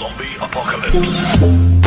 Zombie Apocalypse.